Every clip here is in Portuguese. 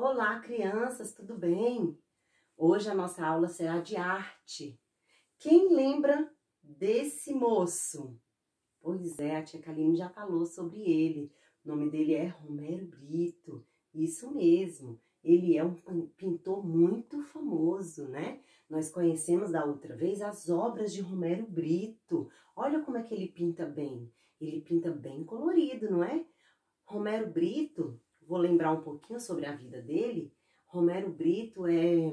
Olá, crianças, tudo bem? Hoje a nossa aula será de arte. Quem lembra desse moço? Pois é, a tia Kaline já falou sobre ele. O nome dele é Romero Brito. Isso mesmo, ele é um pintor muito famoso, né? Nós conhecemos da outra vez as obras de Romero Brito. Olha como é que ele pinta bem. Ele pinta bem colorido, não é? Romero Brito vou lembrar um pouquinho sobre a vida dele. Romero Brito é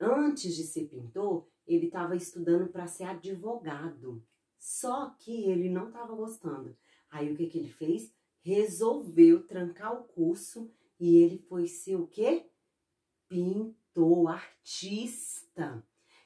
antes de ser pintor, ele estava estudando para ser advogado. Só que ele não estava gostando. Aí o que, que ele fez? Resolveu trancar o curso e ele foi ser o quê? Pintor, artista.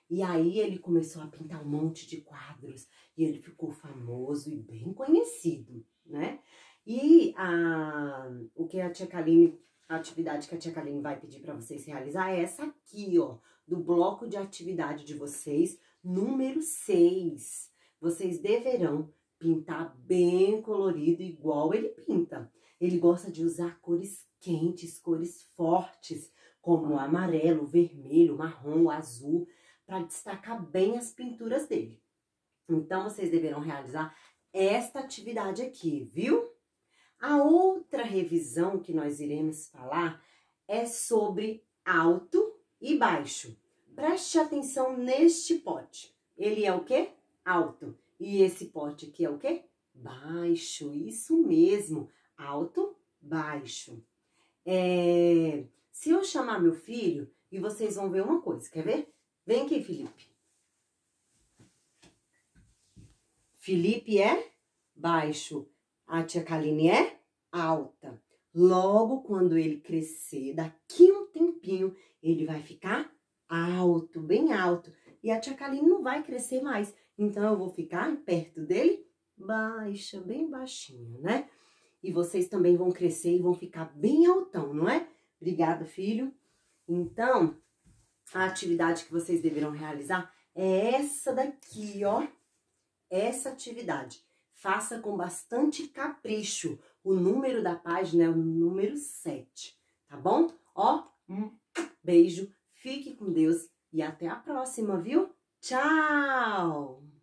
E aí ele começou a pintar um monte de quadros e ele ficou famoso e bem conhecido, né? E a, que a tia Kaline, a atividade que a tia Kaline vai pedir para vocês realizar é essa aqui, ó, do bloco de atividade de vocês, número 6. Vocês deverão pintar bem colorido, igual ele pinta. Ele gosta de usar cores quentes, cores fortes, como amarelo, vermelho, marrom, azul, para destacar bem as pinturas dele. Então, vocês deverão realizar esta atividade aqui, viu? A outra revisão que nós iremos falar é sobre alto e baixo. Preste atenção neste pote. Ele é o quê? Alto. E esse pote aqui é o quê? Baixo. Isso mesmo. Alto, baixo. É... Se eu chamar meu filho, e vocês vão ver uma coisa, quer ver? Vem aqui, Felipe. Felipe é baixo. A tia Kaline é alta. Logo, quando ele crescer, daqui um tempinho, ele vai ficar alto, bem alto. E a tia Kaline não vai crescer mais. Então, eu vou ficar perto dele, baixa, bem baixinha, né? E vocês também vão crescer e vão ficar bem altão, não é? Obrigada, filho. Então, a atividade que vocês deverão realizar é essa daqui, ó. Essa atividade. Faça com bastante capricho. O número da página é o número 7, tá bom? Ó, um beijo, fique com Deus e até a próxima, viu? Tchau!